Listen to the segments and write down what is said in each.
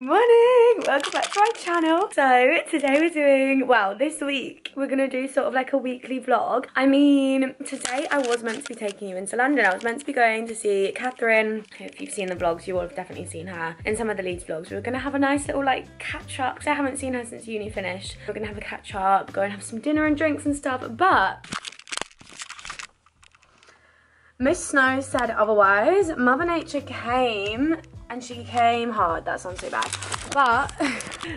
Morning! Welcome back to my channel. So today we're doing, well this week we're gonna do sort of like a weekly vlog. I mean today I was meant to be taking you into London. I was meant to be going to see Catherine. If you've seen the vlogs you will have definitely seen her in some of the Leeds vlogs. We were gonna have a nice little like catch up because I haven't seen her since uni finished. We're gonna have a catch up, go and have some dinner and drinks and stuff but Miss Snow said otherwise. Mother Nature came and she came hard. That sounds so bad. But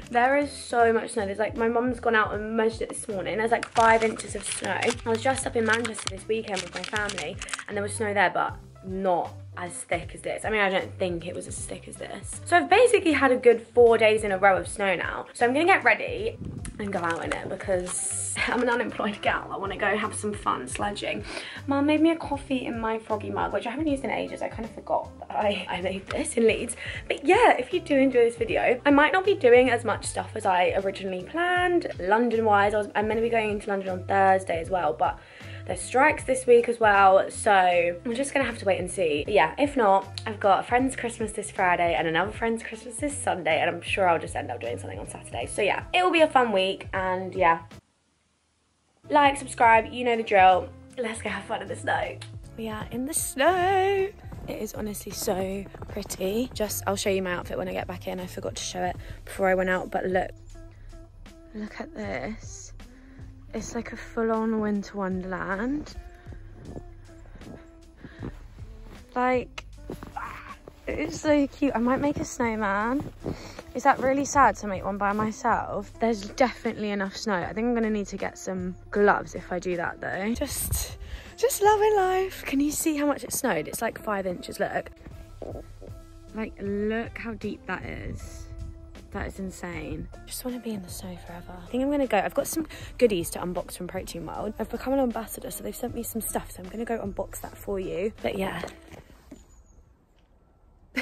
there is so much snow. There's like, my mum's gone out and measured it this morning. There's like five inches of snow. I was just up in Manchester this weekend with my family and there was snow there, but not as thick as this. I mean, I don't think it was as thick as this. So I've basically had a good four days in a row of snow now. So I'm gonna get ready and go out in it because I'm an unemployed gal. I want to go have some fun sledging. Mum made me a coffee in my froggy mug, which I haven't used in ages. I kind of forgot that I, I made this in Leeds. But yeah, if you do enjoy this video, I might not be doing as much stuff as I originally planned. London-wise, I'm gonna be going into London on Thursday as well, but there's strikes this week as well, so I'm just gonna have to wait and see. Yeah, if not, I've got a friend's Christmas this Friday and another friend's Christmas this Sunday, and I'm sure I'll just end up doing something on Saturday. So yeah, it will be a fun week, and yeah. Like, subscribe, you know the drill. Let's go have fun in the snow. We are in the snow. It is honestly so pretty. Just, I'll show you my outfit when I get back in. I forgot to show it before I went out, but look. Look at this. It's like a full-on winter wonderland. Like, it's so cute. I might make a snowman. Is that really sad to make one by myself? There's definitely enough snow. I think I'm gonna need to get some gloves if I do that though. Just, just loving life. Can you see how much it snowed? It's like five inches, look. Like, look how deep that is. That is insane. Just want to be in the snow forever. I think I'm going to go. I've got some goodies to unbox from Protein World. I've become an ambassador, so they've sent me some stuff, so I'm going to go unbox that for you. But yeah.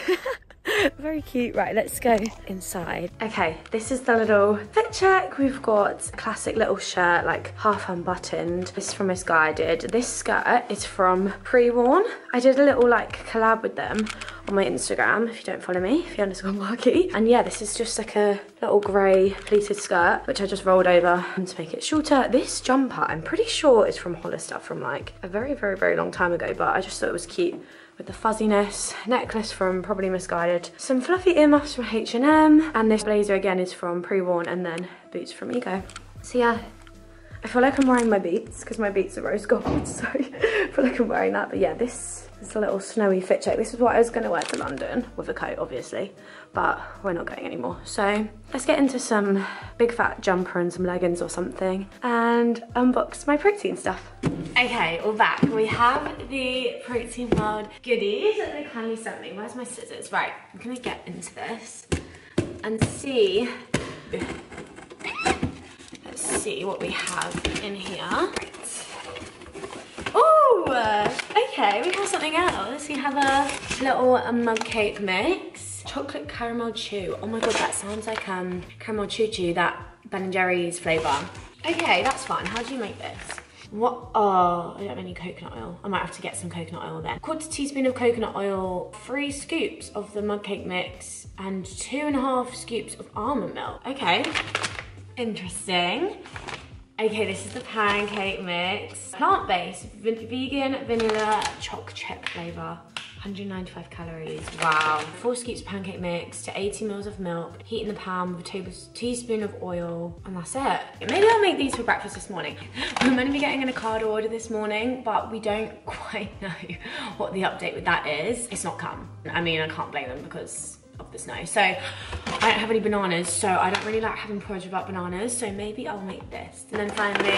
Very cute. Right, let's go inside. Okay, this is the little fit check. We've got a classic little shirt, like half unbuttoned. This is from Missguided. This skirt is from Pre-Worn. I did a little like collab with them on my Instagram, if you don't follow me, you underscore Markey. And yeah, this is just like a little grey pleated skirt, which I just rolled over to make it shorter. This jumper, I'm pretty sure is from Hollister from like a very, very, very long time ago, but I just thought it was cute with the fuzziness. Necklace from Probably Missguided, Some fluffy earmuffs from H&M. And this blazer again is from Pre-Worn and then boots from Ego. So yeah, I feel like I'm wearing my beats because my beats are rose gold, so I feel like I'm wearing that. But yeah, this is a little snowy fit check. This is what I was gonna wear to London with a coat, obviously, but we're not going anymore. So let's get into some big fat jumper and some leggings or something and unbox my protein stuff. Okay, we're back. We have the Protein World goodies that they kindly sent me. Where's my scissors? Right, I'm gonna get into this and see Let's see what we have in here. Oh, okay, we have something else. We have a little mug cake mix. Chocolate caramel chew. Oh my god, that sounds like um caramel choo choo, that Ben & Jerry's flavour. Okay, that's fun. How do you make this? What? Oh, I don't have any coconut oil. I might have to get some coconut oil then. Quarter teaspoon of coconut oil, three scoops of the mug cake mix, and two and a half scoops of almond milk. Okay, Interesting. Okay, this is the pancake mix. Plant-based, vegan vanilla choc chip flavor. 195 calories, wow. Four scoops of pancake mix to 80 mils of milk, heat in the pan with a teaspoon of oil, and that's it. Maybe I'll make these for breakfast this morning. We're meant to be getting an Ocado order this morning, but we don't quite know what the update with that is. It's not come. I mean, I can't blame them because of the snow. So I don't have any bananas, so I don't really like having porridge without bananas, so maybe I'll make this. And then finally,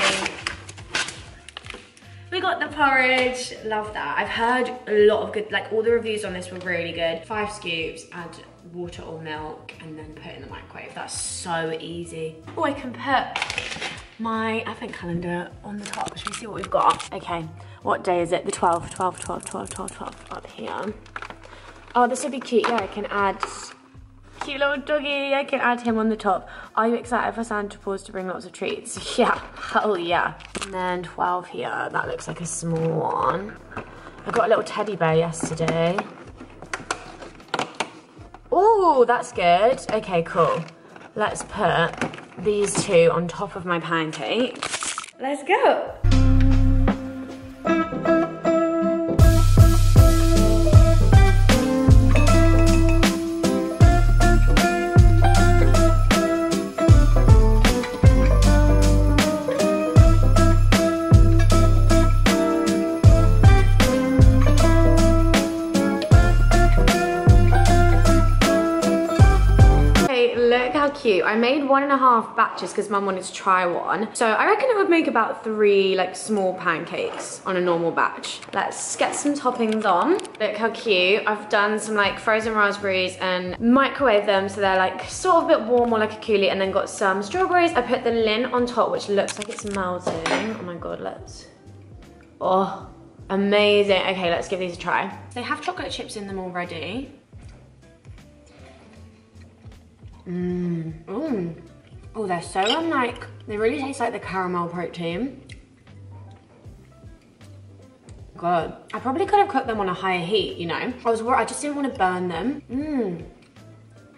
got the porridge, love that. I've heard a lot of good, like all the reviews on this were really good. Five scoops, add water or milk, and then put in the microwave. That's so easy. Oh, I can put my advent calendar on the top. Should we see what we've got? Okay, what day is it? The 12th, 12, 12, 12, 12, 12, up here. Oh, this would be cute. Yeah, I can add cute little doggy. I can add him on the top. Are you excited for Santa Claus to bring lots of treats? Yeah, hell yeah. And then 12 here. That looks like a small one. I got a little teddy bear yesterday. Oh, that's good. Okay, cool. Let's put these two on top of my pancakes. Let's go. Cute. I made one and a half batches because mum wanted to try one. So I reckon it would make about three like small pancakes on a normal batch. Let's get some toppings on. Look how cute. I've done some like frozen raspberries and microwave them so they're like sort of a bit warm or like a coulis and then got some strawberries. I put the Lindt on top which looks like it's melting. Oh my god, let's... Oh, amazing. Okay, let's give these a try. They have chocolate chips in them already. Mmm. Mmm. Oh, they're so unlike, they really taste like the caramel protein. Good. I probably could have cooked them on a higher heat, you know. I was worried I just didn't want to burn them. Mmm.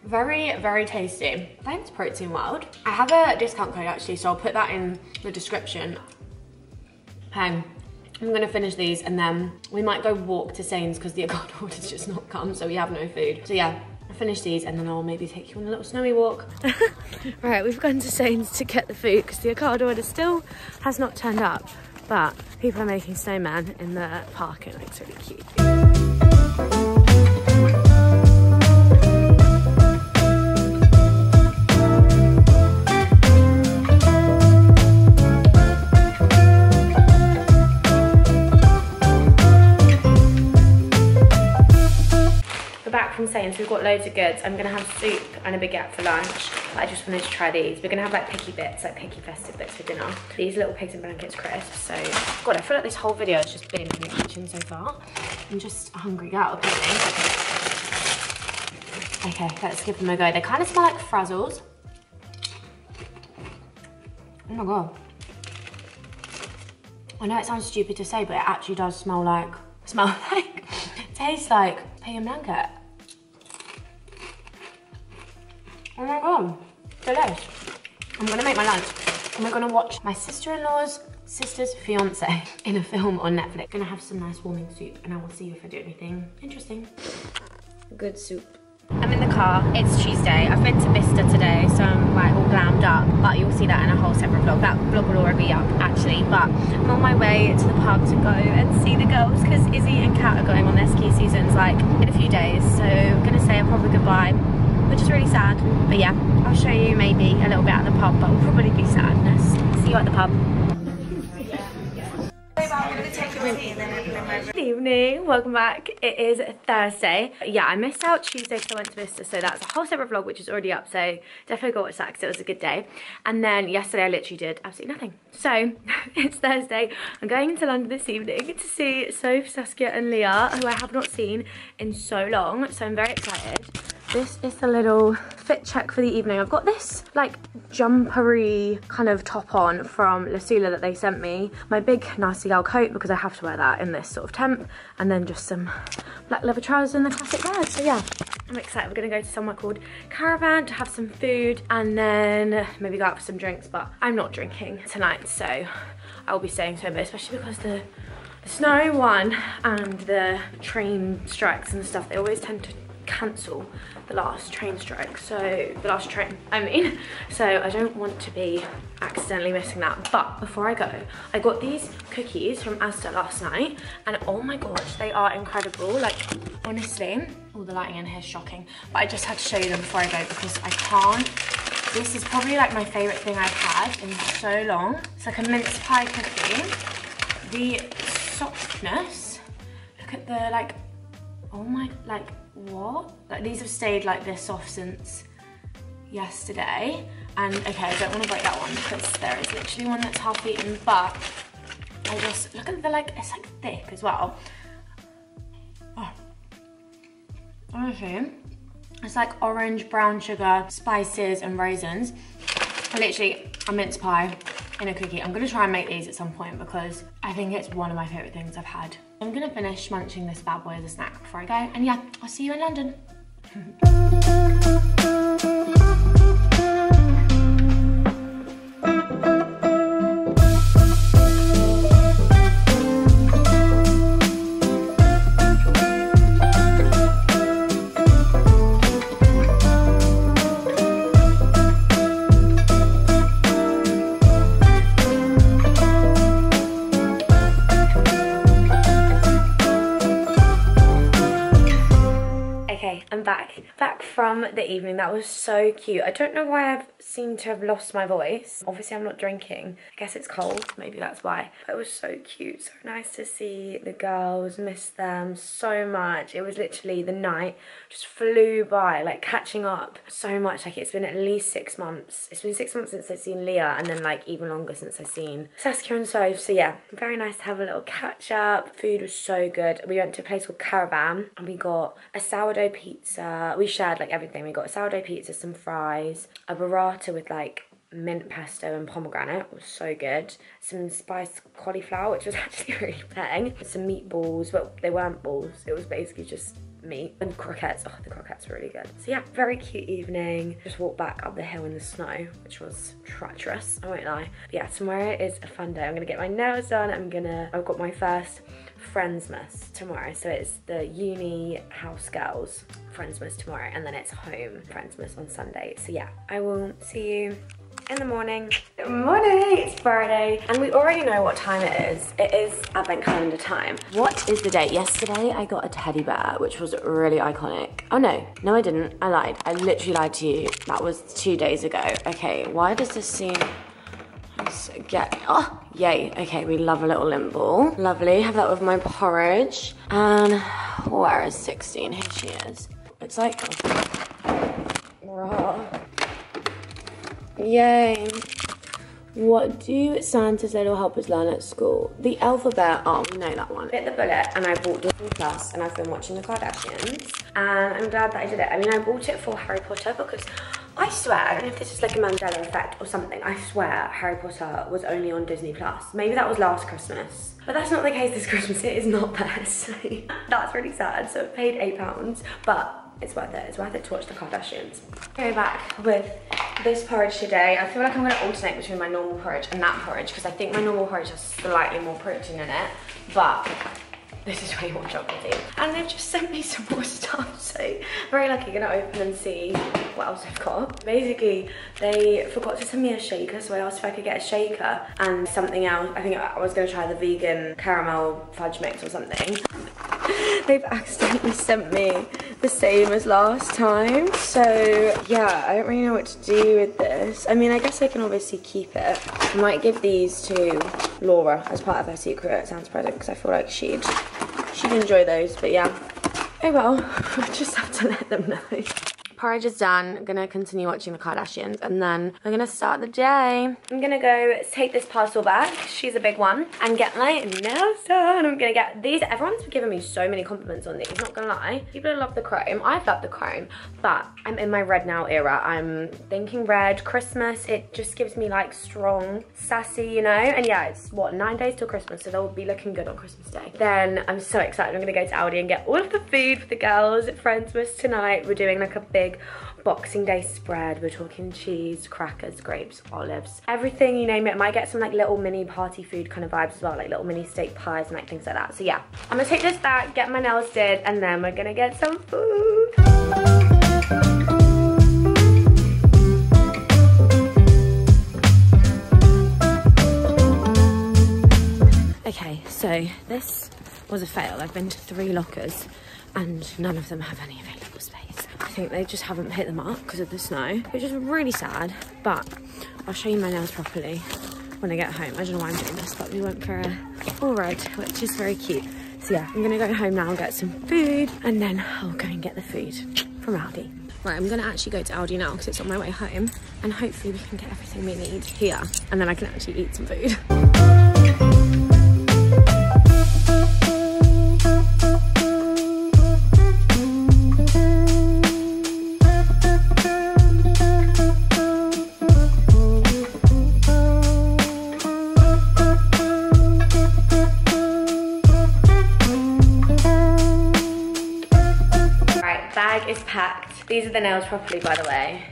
Very, very tasty. Thanks Protein World. I have a discount code actually, so I'll put that in the description. Hey, I'm gonna finish these and then we might go walk to Sains because the Ocado order's just not come, so we have no food. So yeah, I'll finish these and then I'll maybe take you on a little snowy walk. right, we've gone to Sains to get the food because the Ocado order still has not turned up. But people are making snowman in the park and it looks really cute. We've got loads of goods. I'm gonna have soup and a baguette for lunch. I just wanted to try these. We're gonna have like picky bits, like picky festive bits for dinner. These little pigs and blankets crisps. So, God, I feel like this whole video has just been in the kitchen so far. I'm just a hungry girl, apparently. Okay, let's give them a go. They kind of smell like Frazzles. Oh my God. I know it sounds stupid to say, but it actually does smell like, smell like, tastes like pig and blanket. Oh my god, delish. I'm gonna make my lunch and we're gonna watch my sister-in-law's sister's fiance in a film on Netflix. Gonna have some nice warming soup and I will see you if I do anything interesting. Good soup. I'm in the car, it's Tuesday. I've been to Bicester today, so I'm like all glammed up, but you'll see that in a whole separate vlog. That vlog will already be up actually, but I'm on my way to the pub to go and see the girls because Izzy and Kat are going on their ski seasons like in a few days. So I'm gonna say a proper goodbye which is really sad. But yeah, I'll show you maybe a little bit at the pub, but it'll probably be sadness. See you at the pub. Good evening, welcome back. It is Thursday. Yeah, I missed out Tuesday because I went to Bicester, so that's a whole separate vlog which is already up, so definitely go watch that because it was a good day. And then yesterday I literally did absolutely nothing. So, it's Thursday. I'm going into London this evening to see Soph, Saskia and Leah, who I have not seen in so long, so I'm very excited. This is the little fit check for the evening. I've got this like jumpery kind of top on from Lasula that they sent me. My big nasty gal coat because I have to wear that in this sort of temp. And then just some black leather trousers and the classic bag. So yeah, I'm excited. We're gonna go to somewhere called Caravan to have some food and then maybe go out for some drinks. But I'm not drinking tonight, so I'll be staying sober, especially because the the snow one and the train strikes and stuff, they always tend to cancel the last train strike. So the last train i mean so i don't want to be accidentally missing that. But before i go i got these cookies from asda last night and oh my gosh they are incredible. Like honestly all the lighting in here is shocking but i just had to show you them before i go because i can't. This is probably like my favorite thing i've had in so long. It's like a mince pie cookie. The softness look at the like oh my like what? Like these have stayed like this soft since yesterday. And okay, I don't want to break that one because there is literally one that's half eaten, but I just, look at the like, it's like thick as well. Oh. Honestly, it's like orange, brown sugar, spices and raisins. Literally a mince pie in a cookie. I'm gonna try and make these at some point because I think it's one of my favorite things I've had. I'm gonna finish munching this bad boy as a snack before I go. And yeah, I'll see you in London. from the evening. That was so cute. I don't know why I've seemed to have lost my voice. Obviously, I'm not drinking. I guess it's cold. Maybe that's why. But it was so cute. So nice to see the girls. Miss them so much. It was literally the night just flew by, like catching up so much. Like it's been at least six months. It's been six months since I've seen Leah and then like even longer since I've seen Saskia and Soph. So yeah, very nice to have a little catch up. Food was so good. We went to a place called Caravan and we got a sourdough pizza. We shared like everything. We got a sourdough pizza, some fries, a burrata with like mint pesto and pomegranate. It was so good. Some spiced cauliflower which was actually really bang. Some meatballs but they weren't balls. It was basically just meat and croquettes. Oh the croquettes were really good. So yeah very cute evening. Just walked back up the hill in the snow which was treacherous i won't lie. But yeah tomorrow is a fun day. I'm gonna get my nails done. I'm gonna i've got my first Friendsmas tomorrow. So it's the uni house girls Friendsmas tomorrow and then it's home Friendsmas on Sunday. So yeah, I will see you in the morning. Good morning, it's Friday. And we already know what time it is. It is advent calendar time. What is the date? Yesterday I got a teddy bear, which was really iconic. Oh no, no I didn't, I lied. I literally lied to you. That was two days ago. Okay, why does this seem get, oh, yay. Okay, we love a little Lindt ball. Lovely, have that with my porridge. And where is 16? Here she is. It's like, oh, raw. Yay. What do Santa's little helpers learn at school? The alphabet, oh, we know that one. Bit the bullet and I bought Disney Plus and I've been watching the Kardashians. And I'm glad that I did it. I mean, I bought it for Harry Potter because I swear, I don't know if this is like a Mandela effect or something, I swear Harry Potter was only on Disney Plus. Maybe that was last Christmas. But that's not the case this Christmas, it is not there, so that's really sad. So I paid eight pounds, but it's worth it. It's worth it to watch the Kardashians. Go back with this porridge today. I feel like I'm gonna alternate between my normal porridge and that porridge because I think my normal porridge has slightly more protein in it, but this is way more chocolatey. And they've just sent me some more stuff, so very lucky gonna open and see what else they've got. Basically, they forgot to send me a shaker, so I asked if I could get a shaker and something else. I think I was gonna try the vegan caramel fudge mix or something. They've accidentally sent me the same as last time. So yeah, I don't really know what to do with this. I mean, I guess I can obviously keep it. I might give these to Laura as part of her secret Santa present because I feel like she'd she'd enjoy those. But yeah, oh well, I just have to let them know porridge is done. I'm gonna continue watching the Kardashians and then we're gonna start the day. I'm gonna go take this parcel back, she's a big one, and get my nails done. I'm gonna get these. Everyone's given me so many compliments on these, not gonna lie. People love the chrome. I've loved the chrome, but I'm in my red now era. I'm thinking red, Christmas. It just gives me like strong, sassy, you know? And yeah, it's what, nine days till Christmas, so they'll be looking good on Christmas Day. Then I'm so excited. I'm gonna go to Aldi and get all of the food for the girls at Friendsmas tonight. We're doing like a big Boxing Day spread. We're talking cheese, crackers, grapes, olives, everything you name it. Might get some like little mini party food kind of vibes as well, like little mini steak pies and like things like that. So yeah, I'm gonna take this back, get my nails did, and then we're gonna get some food. Okay, so this was a fail. I've been to three lockers and none of them have any available. I think they just haven't hit the mark because of the snow, which is really sad, but I'll show you my nails properly when I get home. I don't know why I'm doing this, but we went for a full red, which is very cute. So yeah, I'm gonna go home now and get some food, and then I'll go and get the food from Aldi. Right, I'm gonna actually go to Aldi now because it's on my way home, and hopefully we can get everything we need here, and then I can actually eat some food. Packed. These are the nails properly, by the way.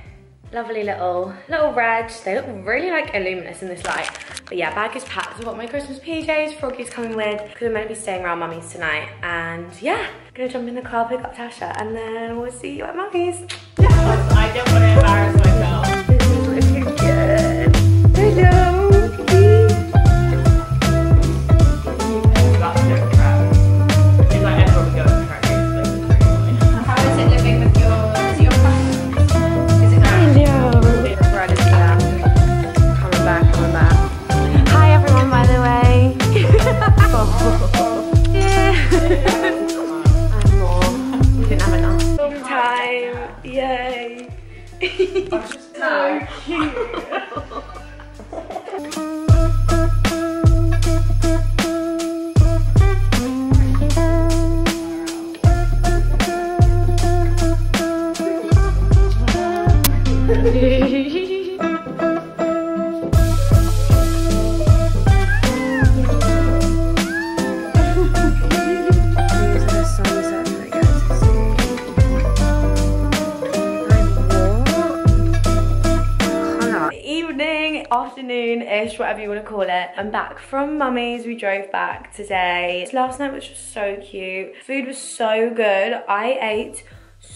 Lovely little, little red. They look really like luminous in this light. But yeah, bag is packed. I've got my Christmas PJs, Froggy's coming with, because I'm going to be staying around mummy's tonight. And yeah, gonna jump in the car, pick up Tasha, and then we'll see you at mummy's. I don't want to embarrass myself. Whatever you want to call it. I'm back from mummy's. We drove back today. Last night was just so cute. Food was so good. I ate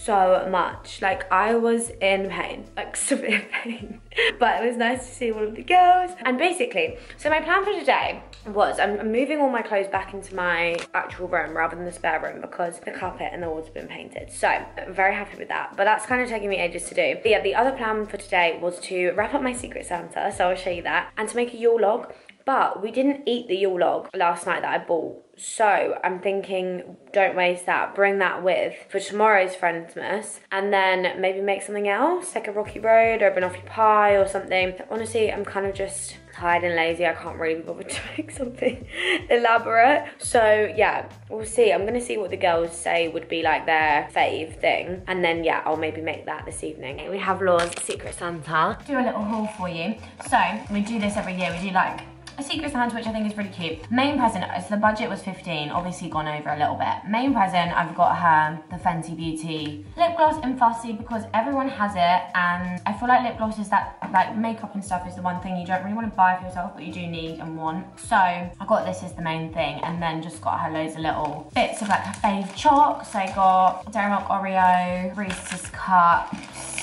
so much. Like I was in pain, like severe pain. but it was nice to see all of the girls. And basically, so my plan for today was I'm moving all my clothes back into my actual room rather than the spare room because the carpet and the walls have been painted. So I'm very happy with that. But that's kind of taking me ages to do. But yeah, the other plan for today was to wrap up my Secret Santa, so I'll show you that, and to make a Yule log. But we didn't eat the Yule log last night that I bought. So I'm thinking, don't waste that. Bring that with for tomorrow's Friendsmas, and then maybe make something else, like a rocky road or a banoffee pie or something. Honestly, I'm kind of just tired and lazy. I can't really be bothered to make something elaborate. So yeah, we'll see. I'm gonna see what the girls say would be like their fave thing, and then yeah, I'll maybe make that this evening. We have Laura's Secret Santa. do a little haul for you. So we do this every year. We do like a secret Santa, which I think is really cute. Main present, uh, as the budget was 15, obviously gone over a little bit. Main present, I've got her the Fenty Beauty lip gloss in Fussy because everyone has it, and I feel like lip gloss is that like makeup and stuff is the one thing you don't really want to buy for yourself, but you do need and want. So I got this as the main thing, and then just got her loads of little bits of like her fave chalk. So I got Dairy Milk Oreo, Reese's cups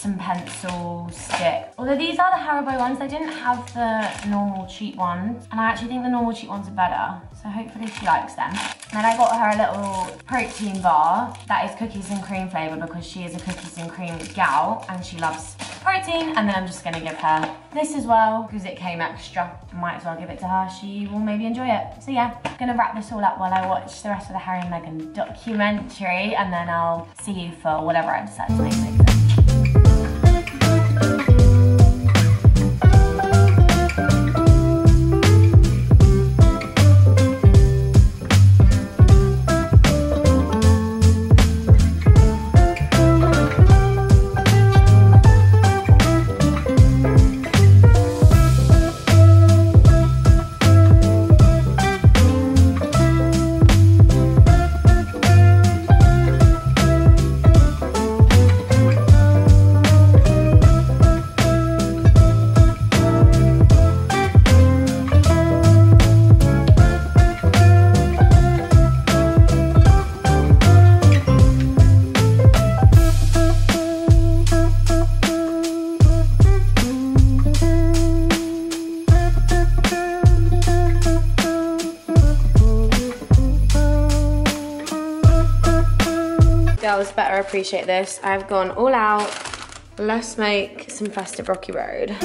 some pencils, stick. Although these are the Haribo ones, they didn't have the normal cheap ones. And I actually think the normal cheap ones are better. So hopefully she likes them. Then I got her a little protein bar that is cookies and cream flavour because she is a cookies and cream gal and she loves protein. And then I'm just gonna give her this as well because it came extra. Might as well give it to her. She will maybe enjoy it. So yeah, gonna wrap this all up while I watch the rest of the Harry and Meghan documentary and then I'll see you for whatever I decide to make better appreciate this. I've gone all out. Let's make some festive Rocky Road.